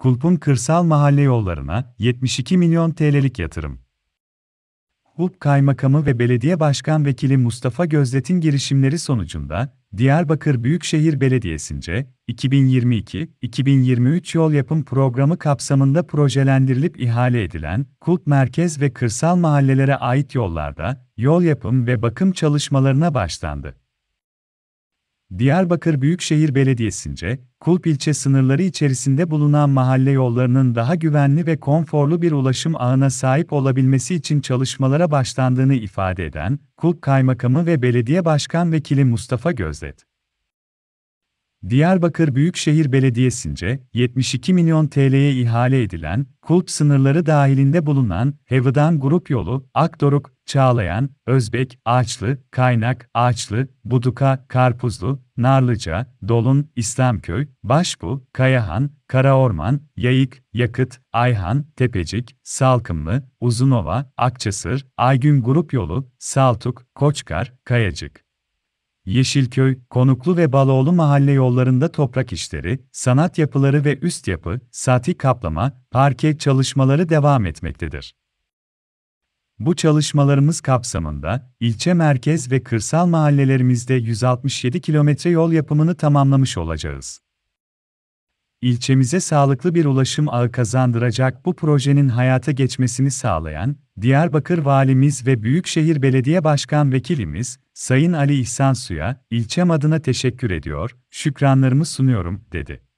Kulp'un kırsal mahalle yollarına 72 milyon TL'lik yatırım. Kulp Kaymakamı ve Belediye Başkan Vekili Mustafa Gözlet'in girişimleri sonucunda, Diyarbakır Büyükşehir Belediyesi'nce 2022-2023 yol yapım programı kapsamında projelendirilip ihale edilen Kulp merkez ve kırsal mahallelere ait yollarda yol yapım ve bakım çalışmalarına başlandı. Diyarbakır Büyükşehir Belediyesi'nce, Kulp ilçe sınırları içerisinde bulunan mahalle yollarının daha güvenli ve konforlu bir ulaşım ağına sahip olabilmesi için çalışmalara başlandığını ifade eden, Kulp Kaymakamı ve Belediye Başkan Vekili Mustafa Gözlet. Diyarbakır Büyükşehir Belediyesi'nce 72 milyon TL'ye ihale edilen, kulp sınırları dahilinde bulunan Hevıdan Grup Yolu, Akdoruk, Çağlayan, Özbek, Ağaçlı, Kaynak, Ağaçlı, Buduka, Karpuzlu, Narlıca, Dolun, İslamköy, Başbu, Kayahan, Karaorman, Yayık, Yakıt, Ayhan, Tepecik, Salkımlı, Uzunova, Akçasır, Aygün Grup Yolu, Saltuk, Koçkar, Kayacık. Yeşilköy, Konuklu ve Baloğlu mahalle yollarında toprak işleri, sanat yapıları ve üst yapı, sati kaplama, parke çalışmaları devam etmektedir. Bu çalışmalarımız kapsamında, ilçe merkez ve kırsal mahallelerimizde 167 kilometre yol yapımını tamamlamış olacağız. İlçemize sağlıklı bir ulaşım ağı kazandıracak bu projenin hayata geçmesini sağlayan, Diyarbakır Valimiz ve Büyükşehir Belediye Başkan Vekilimiz, Sayın Ali İhsan Su'ya, ilçem adına teşekkür ediyor, şükranlarımı sunuyorum, dedi.